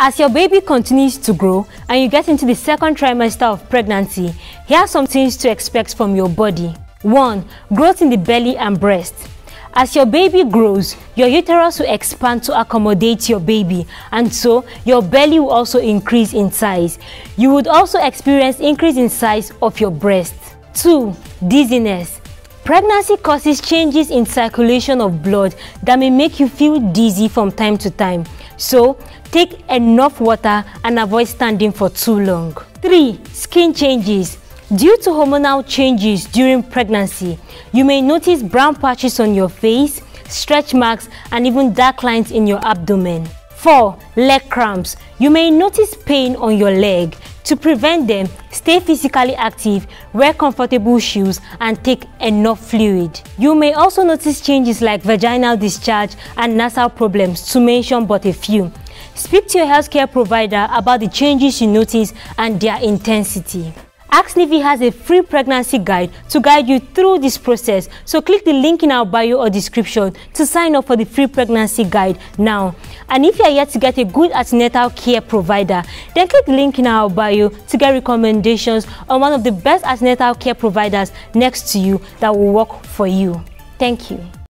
As your baby continues to grow and you get into the second trimester of pregnancy, here are some things to expect from your body. 1. Growth in the belly and breast. As your baby grows, your uterus will expand to accommodate your baby and so your belly will also increase in size. You would also experience increase in size of your breast. 2. Dizziness. Pregnancy causes changes in circulation of blood that may make you feel dizzy from time to time. So, take enough water and avoid standing for too long. 3. Skin changes. Due to hormonal changes during pregnancy, you may notice brown patches on your face, stretch marks, and even dark lines in your abdomen. 4. Leg cramps. You may notice pain on your leg. To prevent them, stay physically active, wear comfortable shoes, and take enough fluid. You may also notice changes like vaginal discharge and nasal problems, to mention but a few. Speak to your healthcare provider about the changes you notice and their intensity. AskNivi has a free pregnancy guide to guide you through this process. So click the link in our bio or description to sign up for the free pregnancy guide now. And if you are yet to get a good antenatal care provider, then click the link in our bio to get recommendations on one of the best antenatal care providers next to you that will work for you. Thank you.